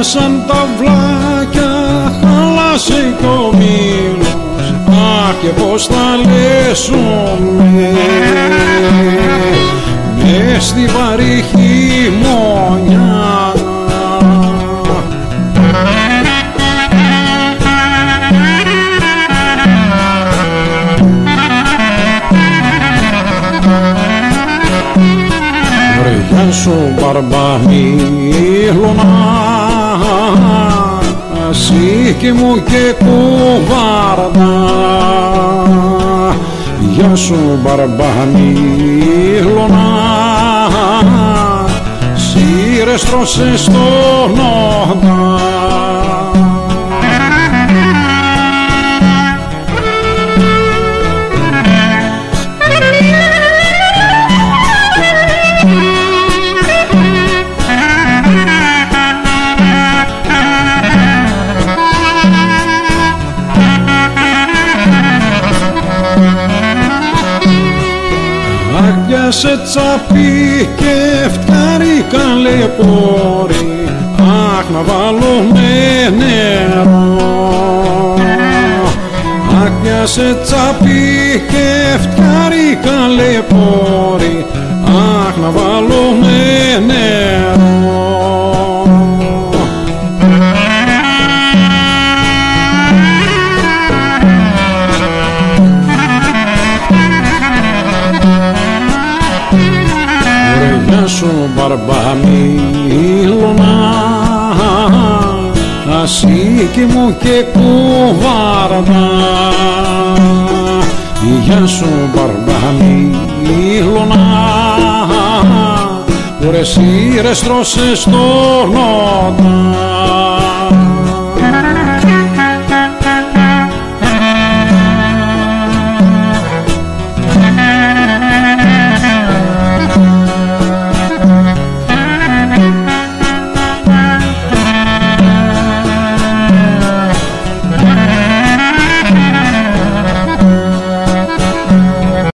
Χάλασαν τα βλάκια, χάλασε κι ο μήλος Αχ και πως θα λέσουμε μες στη βαρύ χειμωνιά Γεια σου μπαρμπαμίλωνα Σίκη μου και κουβάρδα Γεια σου μπαρμπαμίλωνα Σύρες τρώσες στον όντα σε τσαπί και φτιάρικα λέει κόρη Αχ να βάλουμε νερό. Αχ σε τσαπί και φτιάρικα λέει κόρη Αχ να βάλουμε νερό σου μπαρμπαμίλωνα ασίκη μου και κουβάρδα Γεια σου μπαρμπαμίλωνα που ρε σύρες τρώσες στον